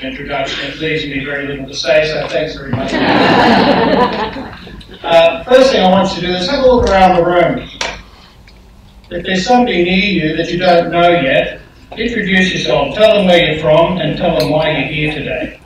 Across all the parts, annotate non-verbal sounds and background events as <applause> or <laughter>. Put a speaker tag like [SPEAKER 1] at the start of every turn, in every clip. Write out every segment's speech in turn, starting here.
[SPEAKER 1] of introduction. It leaves me very little to say, so thanks very much. <laughs> uh, first thing I want you to do is have a look around the room. If there's somebody near you that you don't know yet, introduce yourself, tell them where you're from, and tell them why you're here today.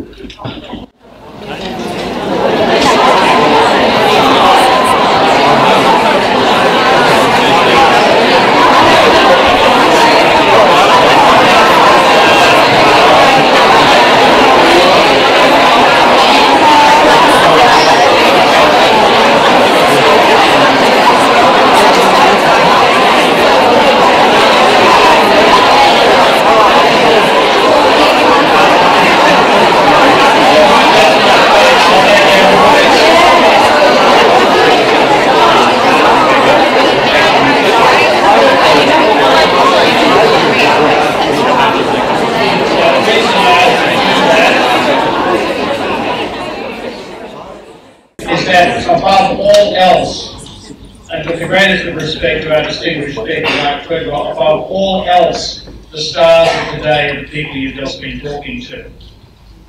[SPEAKER 1] is that above all else, and with the greatest of respect to our distinguished speaker, Mark Treadwell, above all else, the stars of today are the people you've just been talking to.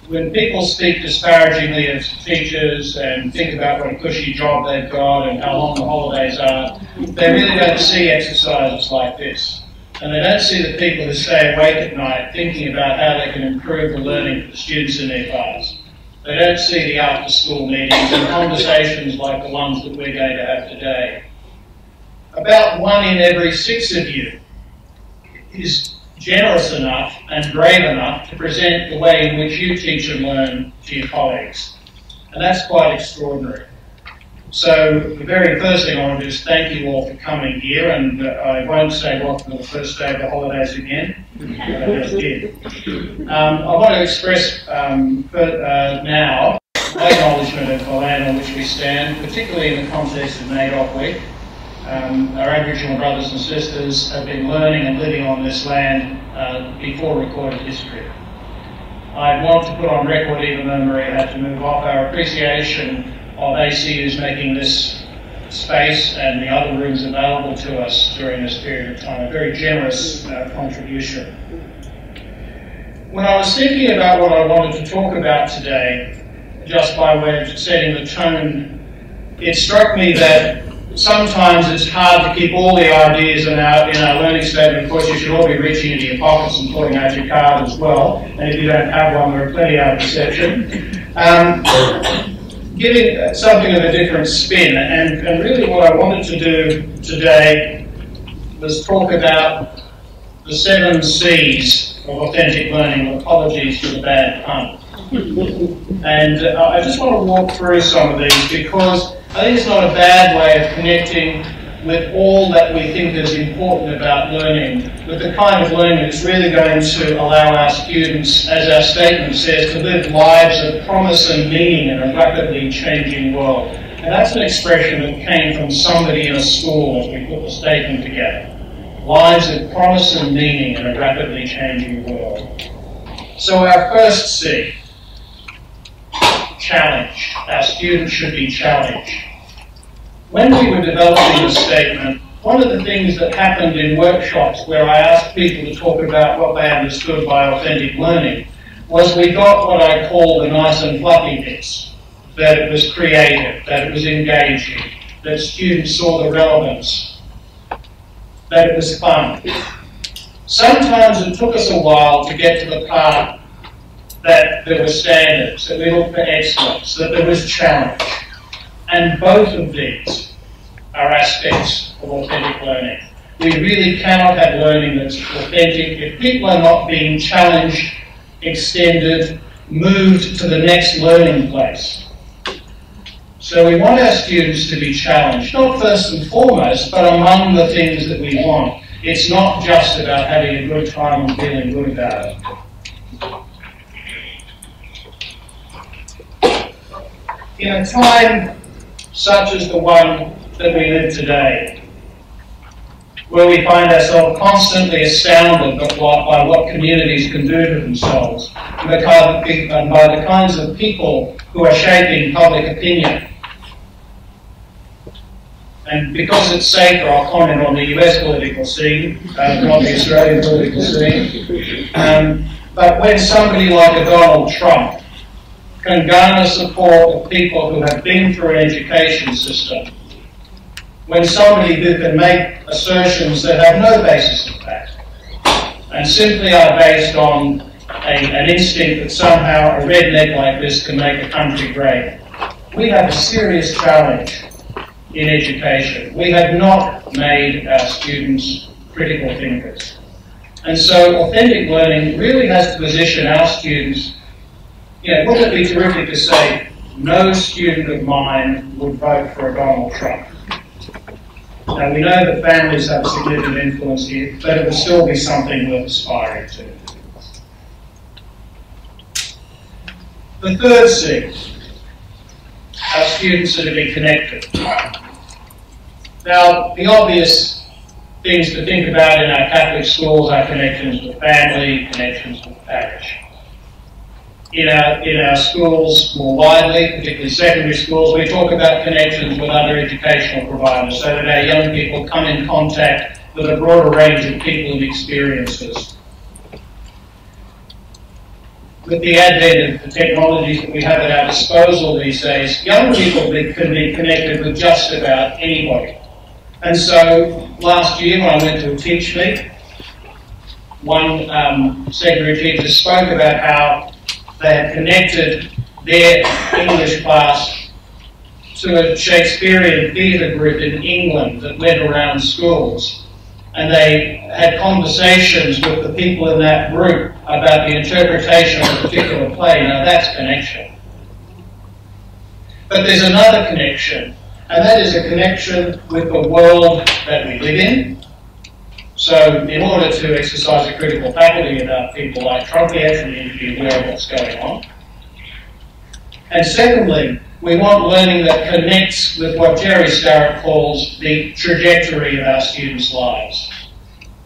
[SPEAKER 1] When people speak disparagingly of teachers and think about what a cushy job they've got and how long the holidays are, they really don't see exercises like this. And they don't see the people who stay awake at night thinking about how they can improve the learning for the students in their class. They don't see the after school meetings and conversations like the ones that we're going to have today. About one in every six of you is generous enough and brave enough to present the way in which you teach and learn to your colleagues. And that's quite extraordinary. So the very first thing I want to do is thank you all for coming here, and uh, I won't say welcome to the first day of the holidays again, I just did. Um, I want to express um, for, uh, now my acknowledgement of the land on which we stand, particularly in the context of NAIDOC Week. Um, our Aboriginal brothers and sisters have been learning and living on this land uh, before recorded history. I'd want to put on record, even though Maria had to move off, our appreciation of ACU's making this space and the other rooms available to us during this period of time. A very generous uh, contribution. When I was thinking about what I wanted to talk about today, just by way of setting the tone, it struck me that sometimes it's hard to keep all the ideas in our, in our learning statement. Of course, you should all be reaching into your pockets and pulling out your card as well. And if you don't have one, there are plenty out of reception. Um, giving something of a different spin. And, and really what I wanted to do today was talk about the seven C's of authentic learning. Apologies for the bad pun. And uh, I just want to walk through some of these because I think it's not a bad way of connecting with all that we think is important about learning, with the kind of learning that's really going to allow our students, as our statement says, to live lives of promise and meaning in a rapidly changing world. And that's an expression that came from somebody in a school as we put the statement together. Lives of promise and meaning in a rapidly changing world. So our first C, challenge. Our students should be challenged. When we were developing the statement, one of the things that happened in workshops where I asked people to talk about what they understood by authentic learning was we got what I call the nice and fluffy bits. That it was creative, that it was engaging, that students saw the relevance, that it was fun. Sometimes it took us a while to get to the part that there were standards, that we looked for excellence, that there was challenge. And both of these are aspects of authentic learning. We really cannot have learning that's authentic if people are not being challenged, extended, moved to the next learning place. So we want our students to be challenged, not first and foremost, but among the things that we want. It's not just about having a good time and feeling good about it. In a time such as the one that we live today, where we find ourselves constantly astounded by what, communities can do to themselves, and by the kinds of people who are shaping public opinion. And because it's safer, I'll comment on the US political scene, uh, not the Australian political scene. Um, But when somebody like a Donald Trump can garner support of people who have been through an education system, when somebody who can make assertions that have no basis in fact, and simply are based on a, an instinct that somehow a redneck like this can make a country great, we have a serious challenge in education. We have not made our students critical thinkers. And so authentic learning really has to position our students, know, wouldn't it be terrific to say, no student of mine would vote for a Donald Trump? Now we know that families have a significant influence here, but it will still be something worth aspiring to. The third C, our students are to be connected. Now, the obvious things to think about in our Catholic schools are connections with family, connections with parish. In our, in our schools more widely, particularly secondary schools, we talk about connections with other educational providers so that our young people come in contact with a broader range of people and experiences. With the advent of the technologies that we have at our disposal these days, young people can be connected with just about anybody. And so last year when I went to a teach meet, one um, secondary teacher spoke about how they had connected their English class to a Shakespearean theatre group in England that went around schools. And they had conversations with the people in that group about the interpretation of a particular play. Now that's connection. But there's another connection and that is a connection with the world that we live in. So in order to exercise a critical faculty about people like Trump, we actually need to be aware of what's going on. And secondly, we want learning that connects with what Jerry Starratt calls the trajectory of our students' lives.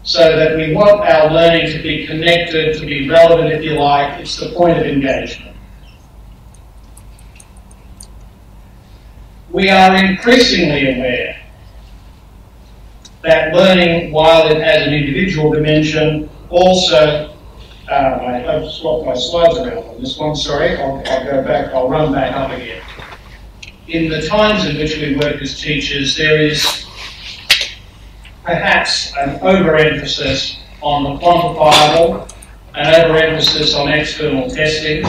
[SPEAKER 1] So that we want our learning to be connected, to be relevant, if you like. It's the point of engagement. we are increasingly aware that learning, while it has an individual dimension, also, uh, I, have swapped my slides around on this one, sorry, I'll, I'll go back, I'll run back up again. In the times in which we work as teachers, there is perhaps an overemphasis on the quantifiable, an overemphasis on external testing,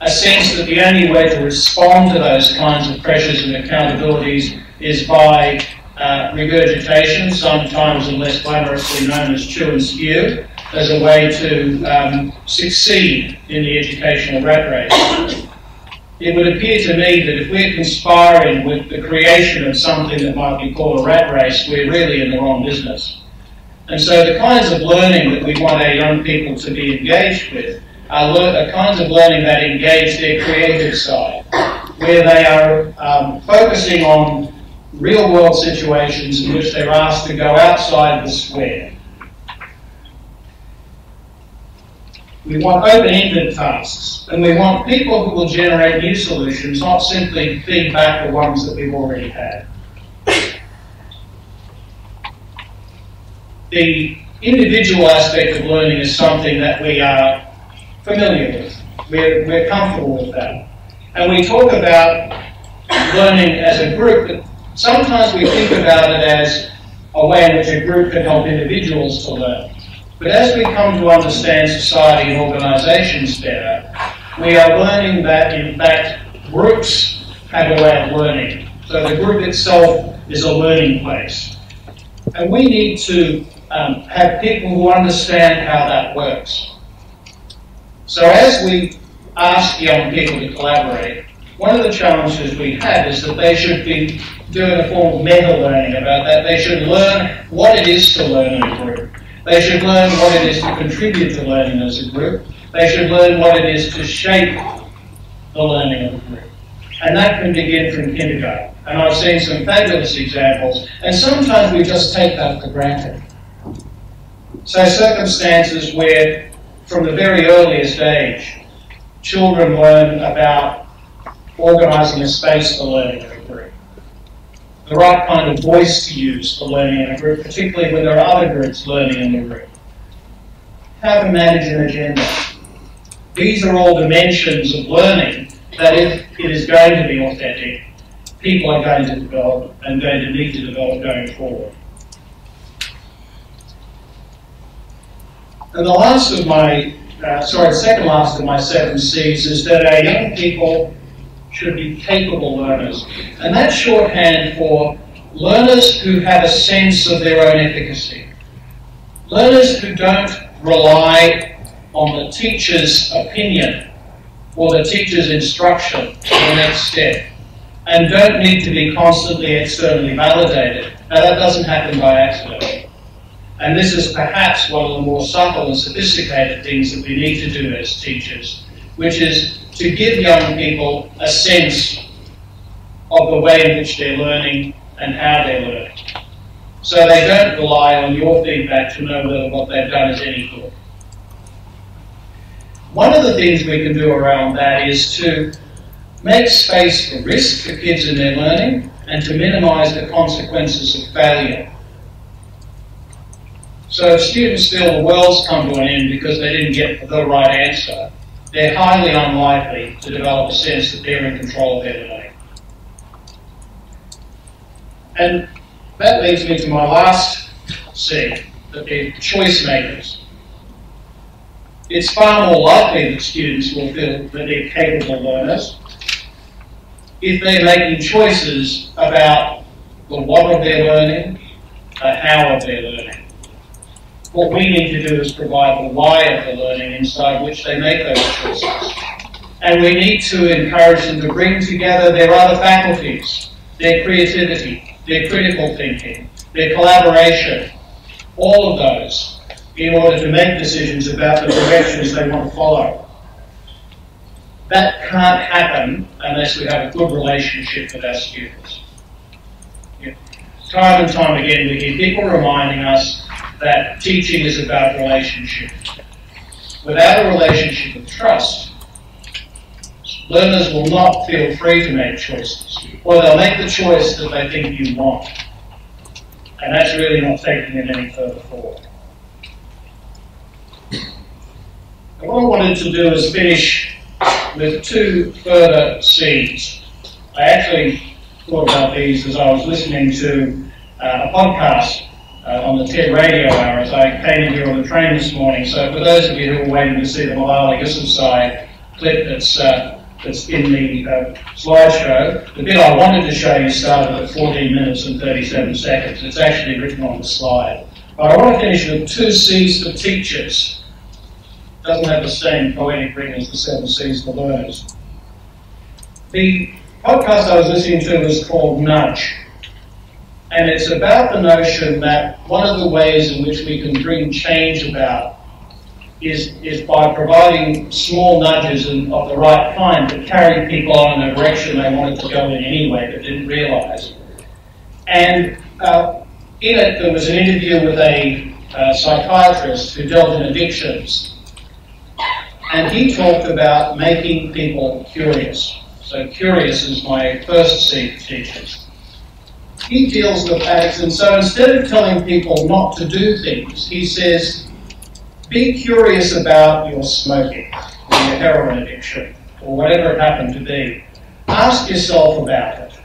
[SPEAKER 1] a sense that the only way to respond to those kinds of pressures and accountabilities is by uh, regurgitation, sometimes and less glamorously known as chew and spew, as a way to um, succeed in the educational rat race. It would appear to me that if we're conspiring with the creation of something that might be called a rat race, we're really in the wrong business. And so the kinds of learning that we want our young people to be engaged with are, are kinds of learning that engage their creative side, where they are um, focusing on real world situations in which they're asked to go outside the square. We want open-ended tasks, and we want people who will generate new solutions, not simply feed back the ones that we've already had. The individual aspect of learning is something that we are familiar with. We're, we're comfortable with that. And we talk about learning as a group, sometimes we think about it as a way in which a group can help individuals to learn. But as we come to understand society and organizations better, we are learning that, in fact, groups have a way of learning. So the group itself is a learning place. And we need to um, have people who understand how that works. So as we ask young people to collaborate, one of the challenges we have is that they should be doing a form of meta-learning about that. They should learn what it is to learn in a group. They should learn what it is to contribute to learning as a group. They should learn what it is to shape the learning of a group. And that can begin from kindergarten. And I've seen some fabulous examples, and sometimes we just take that for granted. So circumstances where from the very earliest age, children learn about organising a space for learning. The right kind of voice to use for learning in a group, particularly when there are other groups learning in the group. How to manage an agenda. These are all dimensions of learning that if it is going to be authentic, people are going to develop and going to need to develop going forward. And the last of my, uh, sorry, second last of my seven C's is that our young people should be capable learners. And that's shorthand for learners who have a sense of their own efficacy. Learners who don't rely on the teacher's opinion or the teacher's instruction for the next step and don't need to be constantly externally validated. Now that doesn't happen by accident. And this is perhaps one of the more subtle and sophisticated things that we need to do as teachers, which is to give young people a sense of the way in which they're learning and how they're learning. So they don't rely on your feedback to know whether what they've done is any good. One of the things we can do around that is to make space for risk for kids in their learning and to minimize the consequences of failure. So if students feel the world's come to an end because they didn't get the right answer, they're highly unlikely to develop a sense that they're in control of their learning. And that leads me to my last C, that they're choice makers. It's far more likely that students will feel that they're capable learners if they're making choices about the what of their learning, the how of their learning. What we need to do is provide the why of the learning inside which they make those choices. And we need to encourage them to bring together their other faculties, their creativity, their critical thinking, their collaboration, all of those, in order to make decisions about the directions they want to follow. That can't happen unless we have a good relationship with our students. Time and time again, we hear people reminding us that teaching is about relationship. Without a relationship of trust, learners will not feel free to make choices, or they'll make the choice that they think you want. And that's really not taking it any further forward. And what I wanted to do is finish with two further C's. I actually thought about these as I was listening to uh, a podcast uh, on the TED radio hour as I came in here on the train this morning. So for those of you who are waiting to see the Malala Yousafzai clip that's, uh, that's in the uh, slideshow, the bit I wanted to show you started at 14 minutes and 37 seconds. It's actually written on the slide. But I want to finish with two C's for teachers. Doesn't have the same poetic ring as the seven C's for learners. The podcast I was listening to was called Nudge. And it's about the notion that one of the ways in which we can bring change about is, is by providing small nudges in, of the right kind that carry people on in a direction they wanted to go in anyway but didn't realize. And uh, in it, there was an interview with a uh, psychiatrist who dealt in addictions. And he talked about making people curious. So, curious is my first C teachers he deals with addicts, and so instead of telling people not to do things, he says, be curious about your smoking, or your heroin addiction, or whatever it happened to be. Ask yourself about it.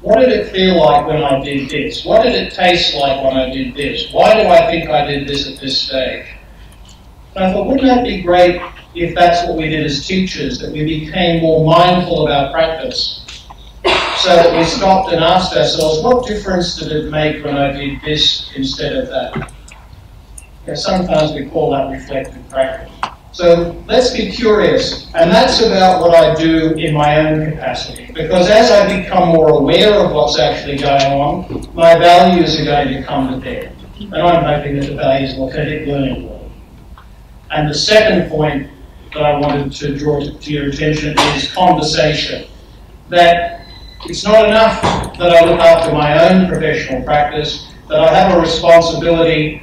[SPEAKER 1] What did it feel like when I did this? What did it taste like when I did this? Why do I think I did this at this stage? And I thought, wouldn't that be great if that's what we did as teachers, that we became more mindful of our practice so that we stopped and asked ourselves, what difference did it make when I did this instead of that? Yeah, sometimes we call that reflective practice. So let's be curious, and that's about what I do in my own capacity. Because as I become more aware of what's actually going on, my values are going to come to bear. And I'm hoping that the values of authentic learning will. And the second point that I wanted to draw to your attention is conversation. That it's not enough that I look after my own professional practice, that I have a responsibility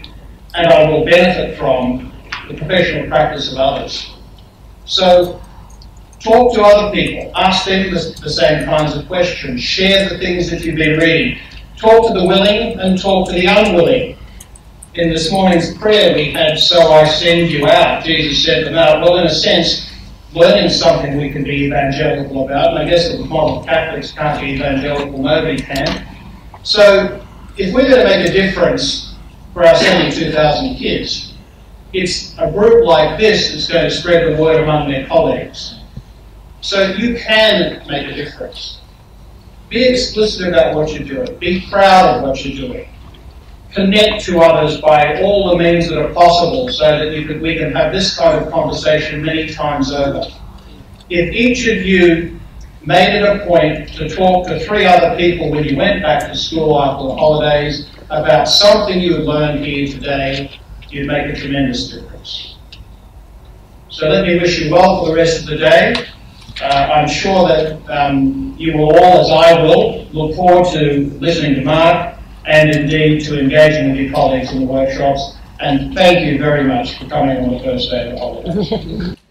[SPEAKER 1] and I will benefit from the professional practice of others. So talk to other people, ask them the, the same kinds of questions, share the things that you've been reading. Talk to the willing and talk to the unwilling. In this morning's prayer, we had, So I send you out. Jesus sent them out. Well, in a sense, learning something we can be evangelical about, and I guess the model Catholics can't be evangelical, nobody can. So, if we're going to make a difference for our 72,000 kids, it's a group like this that's going to spread the word among their colleagues. So you can make a difference. Be explicit about what you're doing. Be proud of what you're doing. Connect to others by all the means that are possible so that you we can have this kind of conversation many times over. If each of you made it a point to talk to three other people when you went back to school after the holidays about something you learned here today, you'd make a tremendous difference. So let me wish you well for the rest of the day. Uh, I'm sure that um, you will all, as I will, look forward to listening to Mark and indeed to engaging with your colleagues in the workshops. And thank you very much for coming on the first day of the holidays. <laughs>